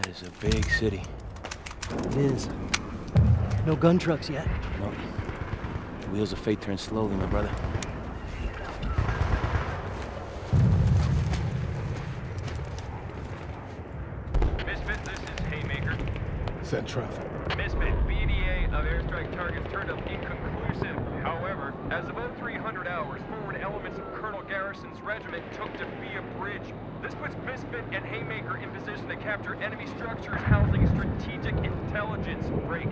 That is a big city. It is. No gun trucks yet. Nope. Wheels of fate turn slowly, my brother. Misfit, this is Haymaker. Send traffic. Misfit, BDA of airstrike targets turned up inconclusive. However, as of 0300 hours, forward elements of Colonel Garrison's regiment took Defia Bridge. This puts Misfit and Haymaker in position to capture enemy structures housing strategic intelligence. Break.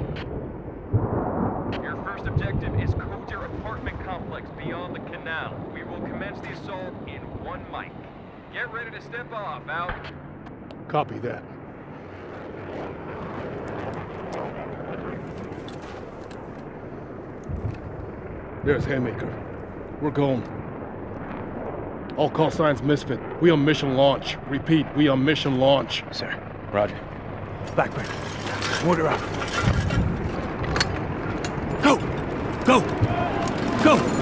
Your first objective is Kodir apartment complex beyond the canal. We will commence the assault in one mic. Get ready to step off. Out. Copy that. There's Haymaker. We're going. All call signs Misfit. We on mission launch. Repeat, we on mission launch. Sir. Roger. Blackbird. Order up. Go! Go! Go!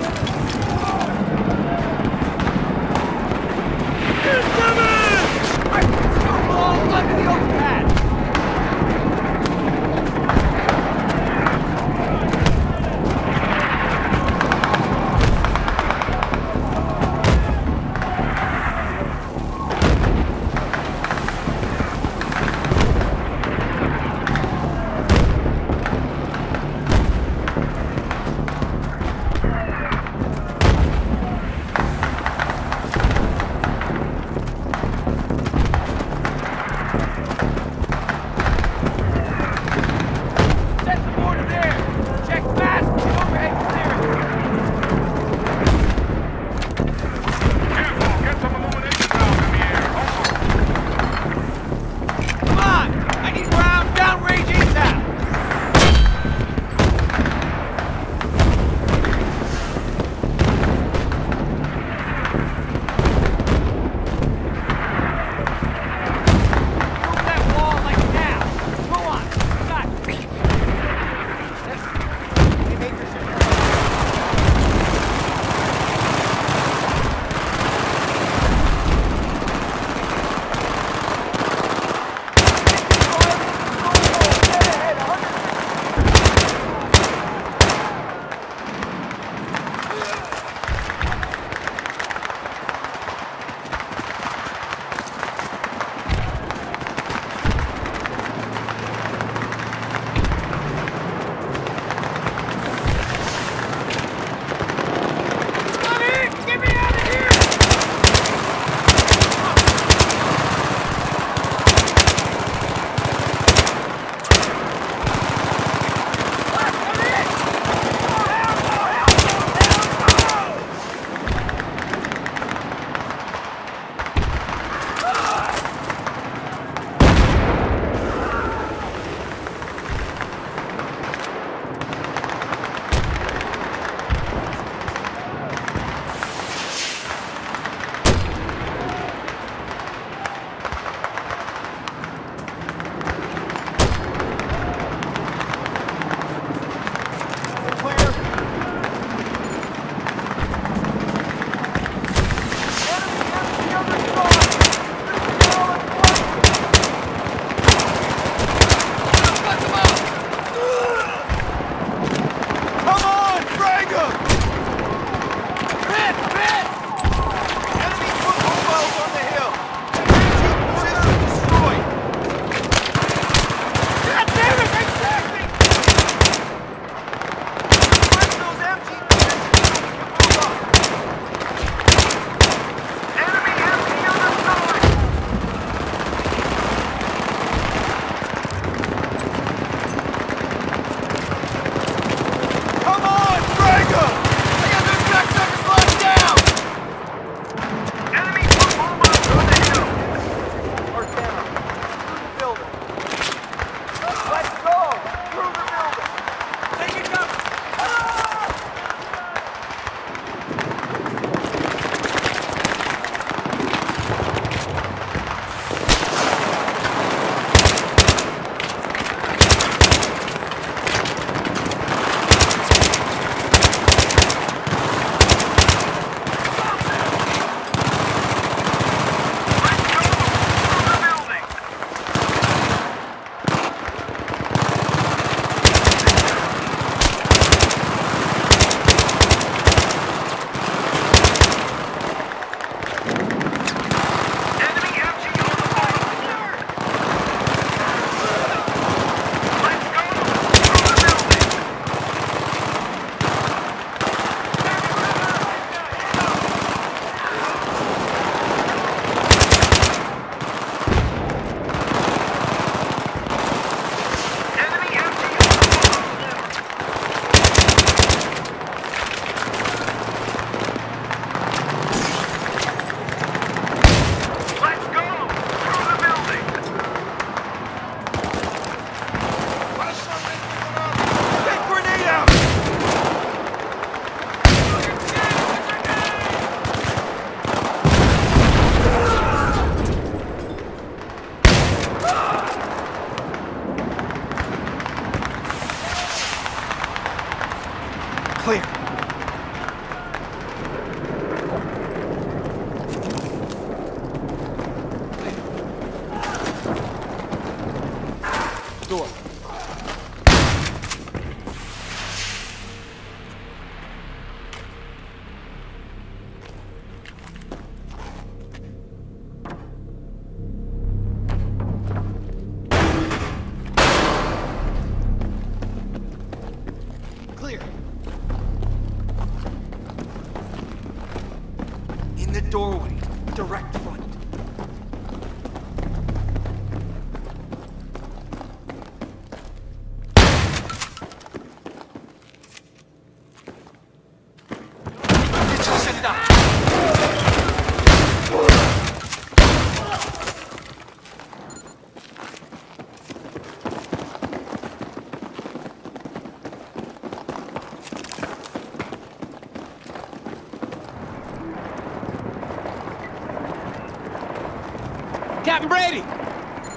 Captain Brady!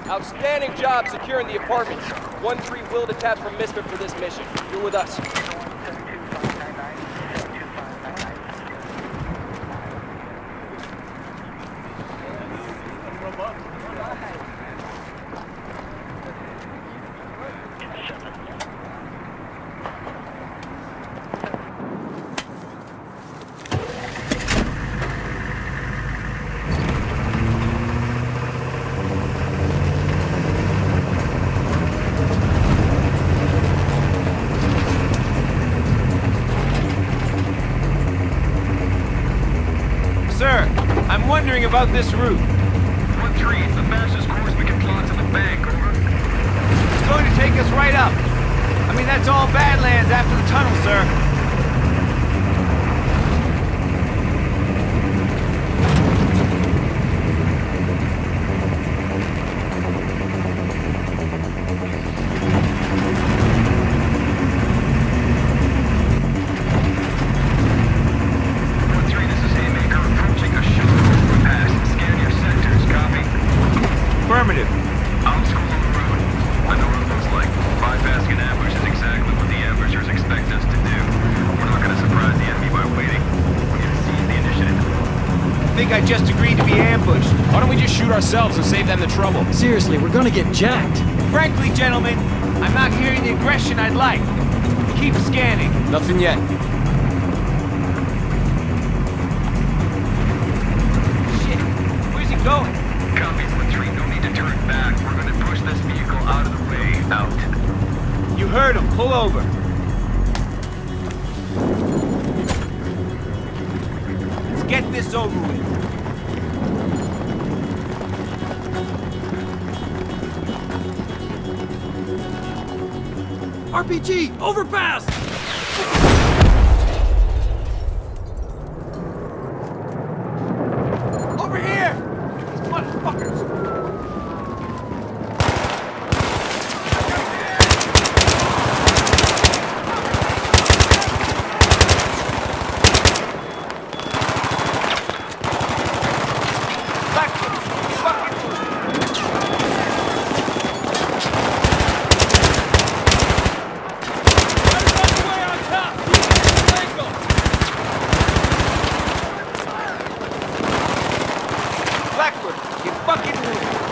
Outstanding job securing the apartments. 1-3 will detach from Misfit for this mission. You're with us. Sir, I'm wondering about this route. 1-3, it's the fastest course we can plot to the bank, over. It's going to take us right up. I mean, that's all Badlands after the tunnel, sir. Just shoot ourselves and save them the trouble? Seriously, we're gonna get jacked. Frankly, gentlemen, I'm not hearing the aggression I'd like. Keep scanning. Nothing yet. Shit, where's he going? Copy, one three, no need to turn back. We're gonna push this vehicle out of the way. Out. You heard him. Pull over. Let's get this over with. RPG, overpass! Over here! These motherfuckers! Blackwood, fucking Blackwood, you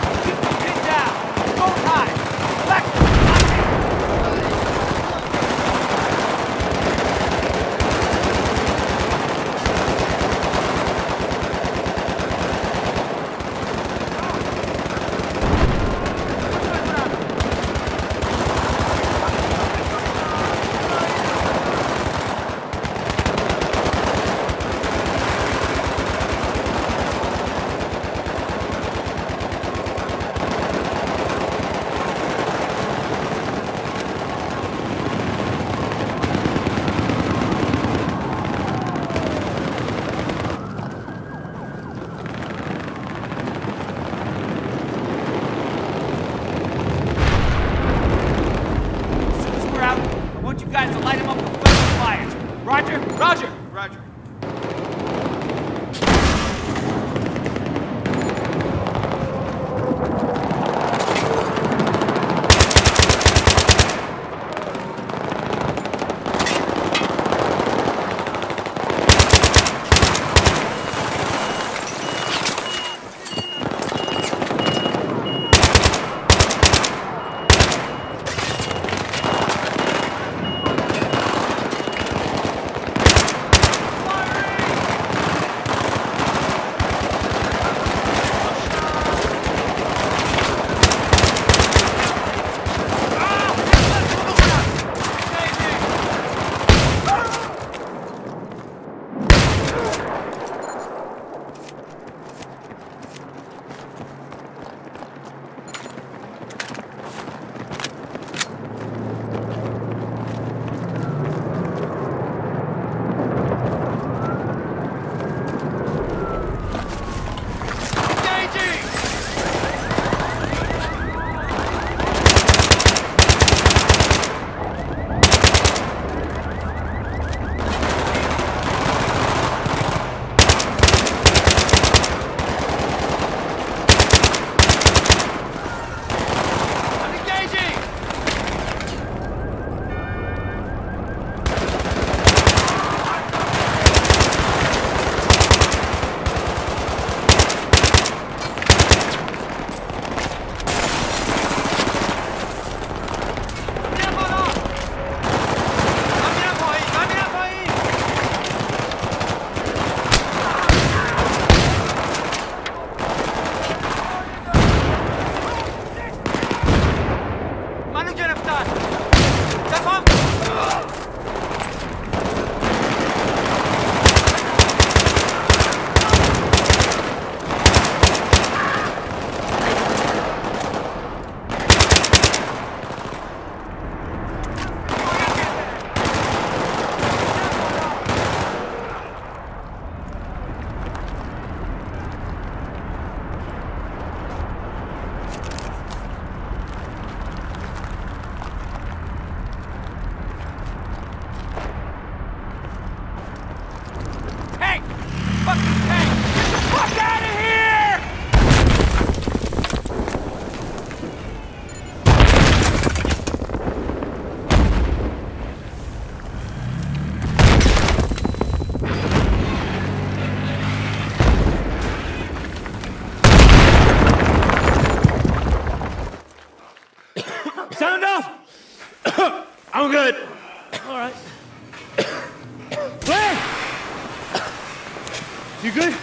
You good?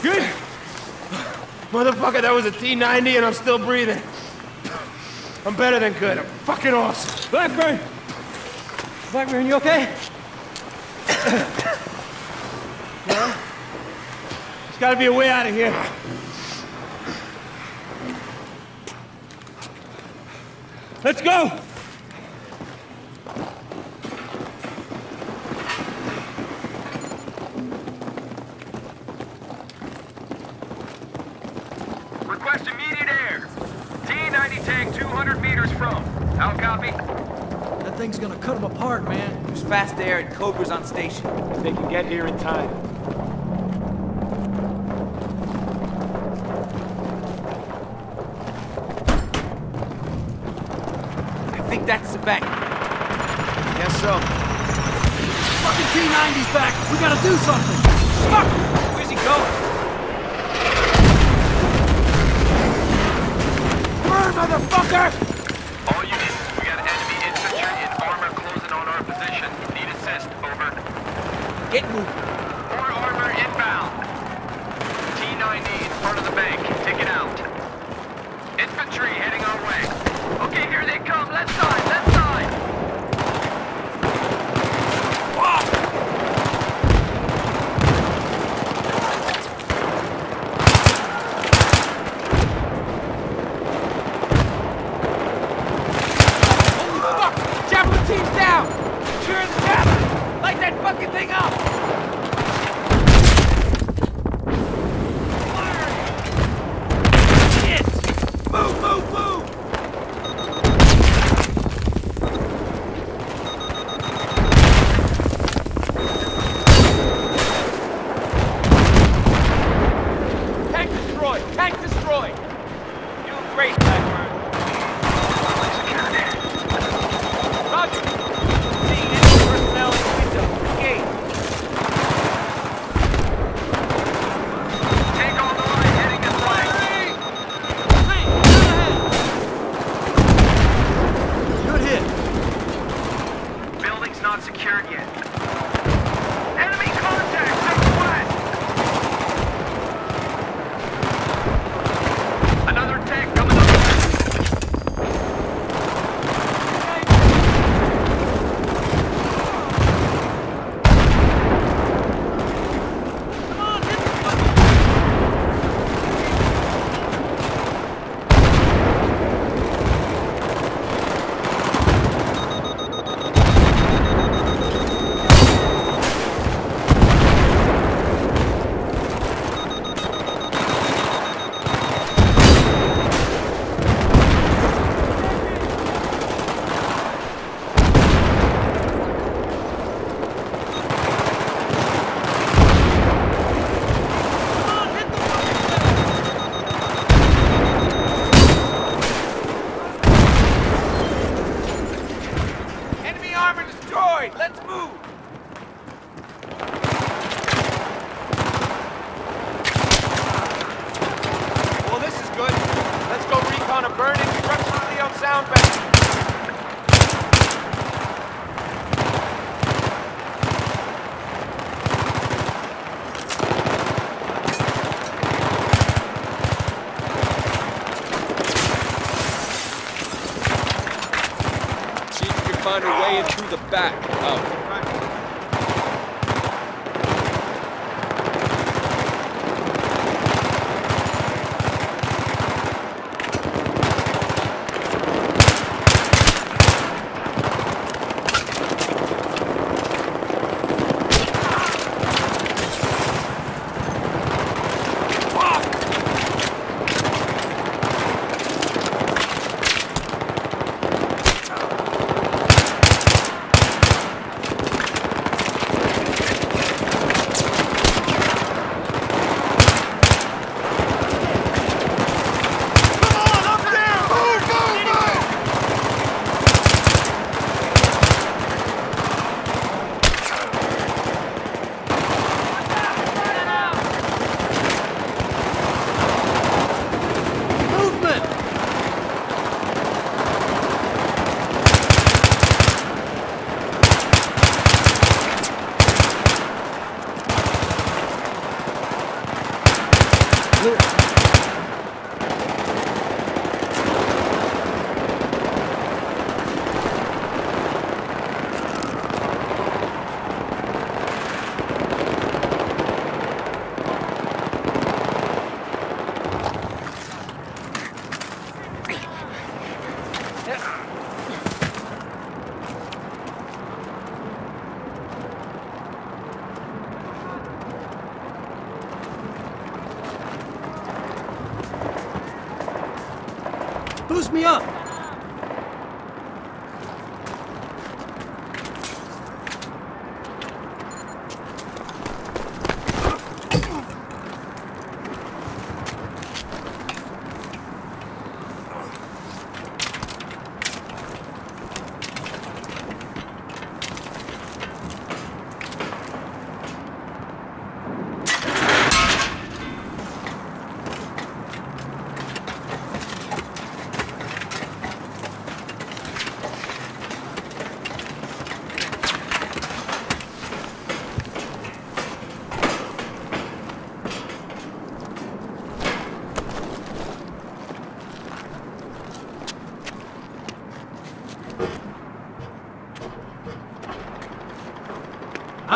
Good? Motherfucker, that was a T-90 and I'm still breathing. I'm better than good. I'm fucking awesome. Blackburn! Blackburn, you okay? yeah? There's gotta be a way out of here. Let's go! There's fast air and Cobra's on station. If they can get here in time. I think that's the bank. Guess so. Fucking T-90's back! We gotta do something! Fuck! Where's he going? Burn, motherfucker! All units, we got enemy infantry in armor closing on our position. Assist, over. Get moving. More armor inbound. T-90 is part of the bank. Take it out. Infantry heading our way. Okay, here they come. Left side, left side. Holy fuck! Javelin team's down! Secure the javelin! Light that fucking thing up!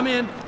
I'm in.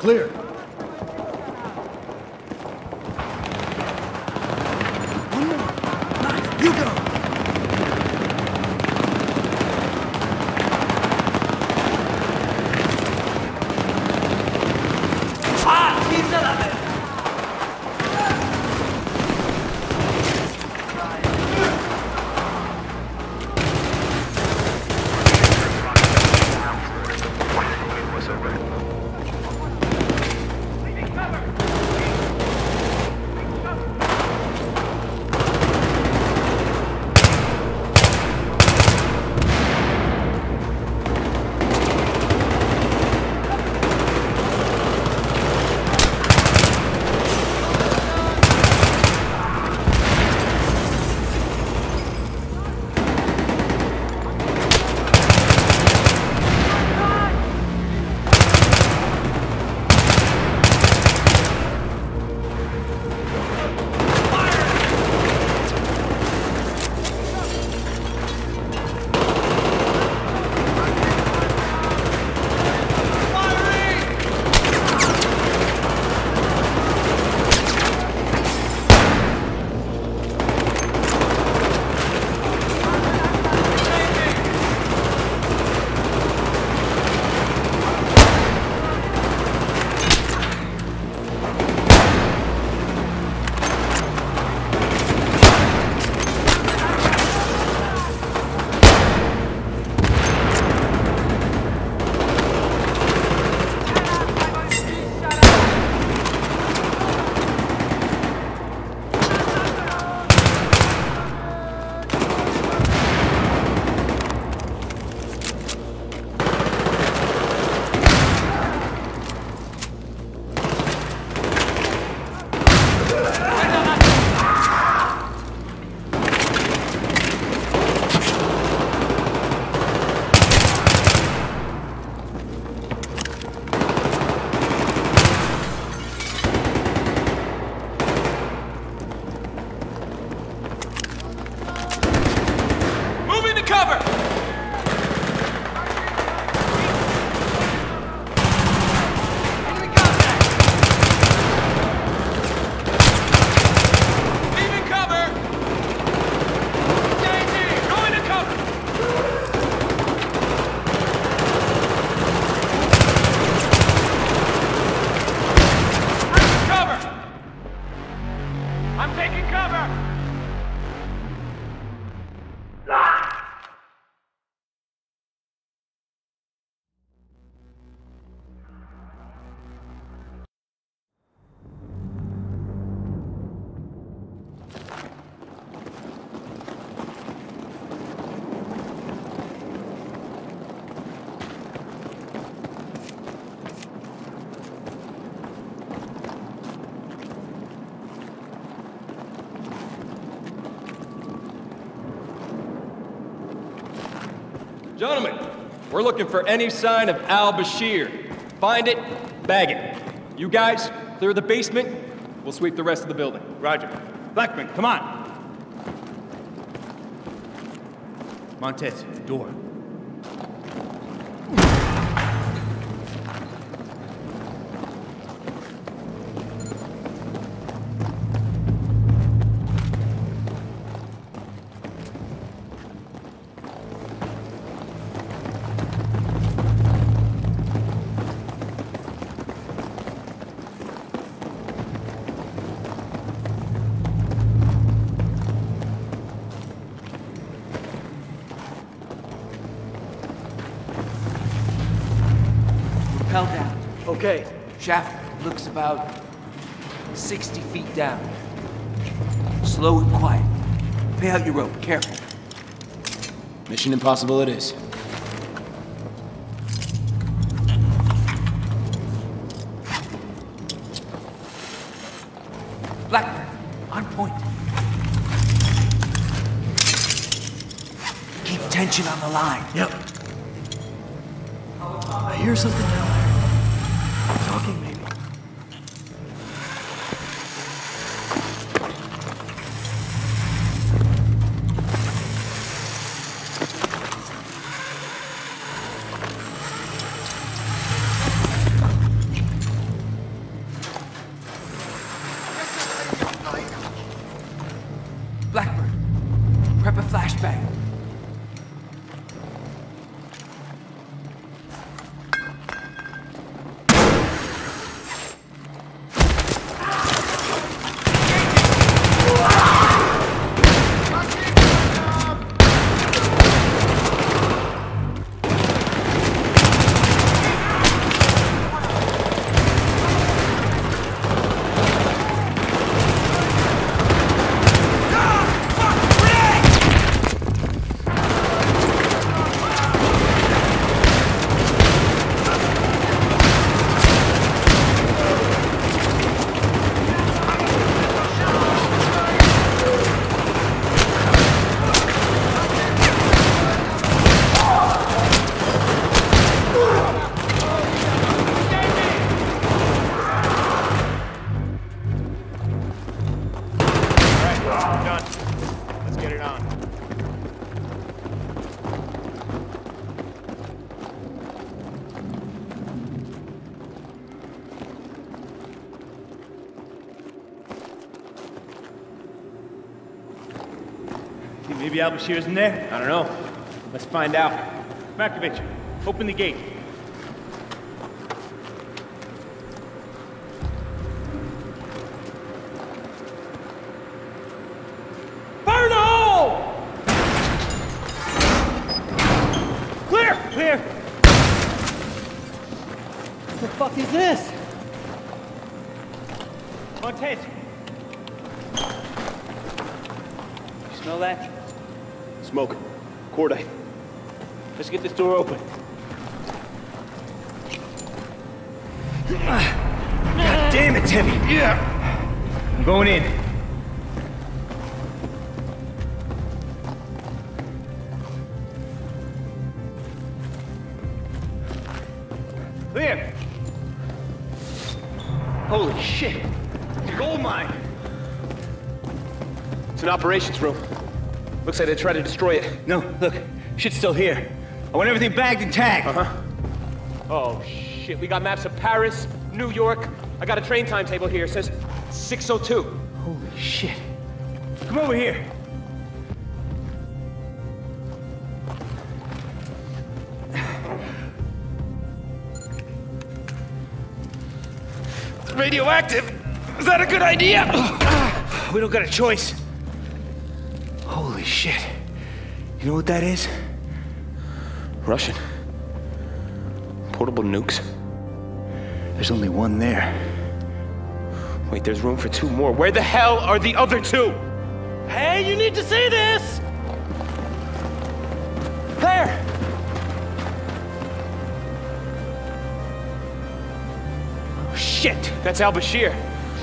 Clear. Gentlemen, we're looking for any sign of Al Bashir. Find it, bag it. You guys, clear the basement. We'll sweep the rest of the building. Roger. Blackman, come on. Montes, door. Okay. Shaft looks about 60 feet down. Slow and quiet. Pay out your rope, careful. Mission impossible it is. Blackburn, on point. Keep tension on the line. Yep. I hear something down Think maybe Al Bashir's in there? I don't know. Let's find out. Matkovic, open the gate. Let's get this door open. God damn it, Timmy. Yeah. I'm going in. Clear. Holy shit. It's a gold mine. It's an operations room. Looks like they tried to destroy it. No, look. Shit's still here. I want everything bagged and tagged. Uh-huh. Oh, shit. We got maps of Paris, New York. I got a train timetable here. It says 602. Holy shit. Come over here. Radioactive? Is that a good idea? We don't got a choice. Holy shit. You know what that is? Russian. Portable nukes. There's only one there. Wait, there's room for two more. Where the hell are the other two? Hey, you need to see this! There! Oh, shit! That's Al Bashir.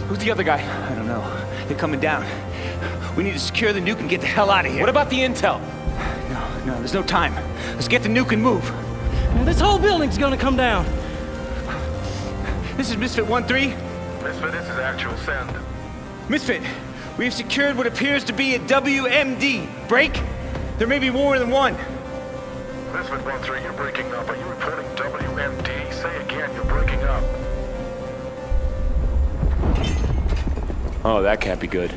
Who's the other guy? I don't know. They're coming down. We need to secure the nuke and get the hell out of here. What about the intel? No, No, there's no time. Let's get the nuke and move. This whole building's gonna come down. This is Misfit 1-3. Misfit, this is actual send. Misfit, we've secured what appears to be a WMD. Break? There may be more than one. Misfit 1-3, you're breaking up. Are you reporting WMD? Say again, you're breaking up. Oh, that can't be good.